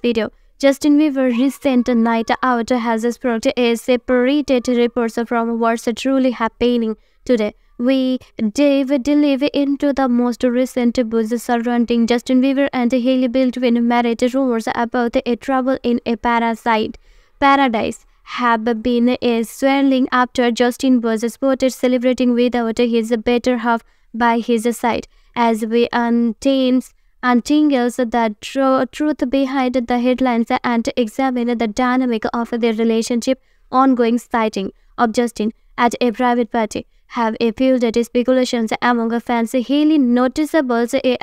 video. Justin Bieber's recent night out has sparked a separated reports from what's truly happening today. We dive delve into the most recent buzz surrounding Justin Bieber and Hailey Baldwin marriage rumors about a trouble in a parasite paradise have been a swirling after Justin was spotted celebrating without his better half by his side. As we untames untangles the tr truth behind the headlines and examine the dynamic of their relationship, ongoing sighting of Justin at a private party have fueled speculations among fans. Hailey noticeable a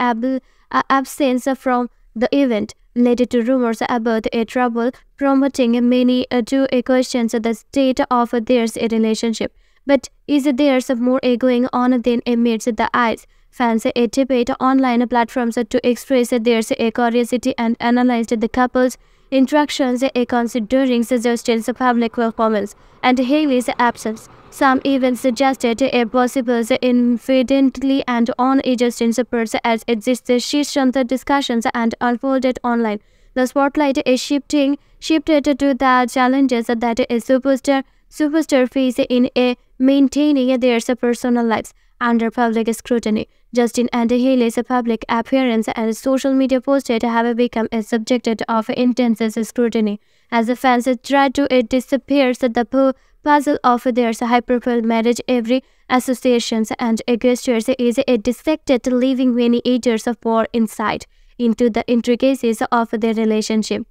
absence from the event led to rumors about a trouble, promoting many uh, to uh, question the state of their relationship. But is there some more going on than meets the eyes? Fans debate online platforms to express their curiosity and analyze the couple's interactions considering Justin's public performance and Hailey's absence. Some even suggested a possible infidelity and on Justin's part as exists the discussions and unfolded online. The spotlight is shifting shifted to the challenges that a superstar superstar face in a maintaining their personal lives under public scrutiny. Justin and Hailey's public appearance and social media posted have become a subject of intense scrutiny. As the fans try to disappear the puzzle of their high-profile marriage, every associations and gestures is dissected, leaving many eaters of more insight into the intricacies of their relationship.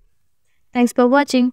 Thanks for watching.